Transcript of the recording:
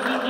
Doug.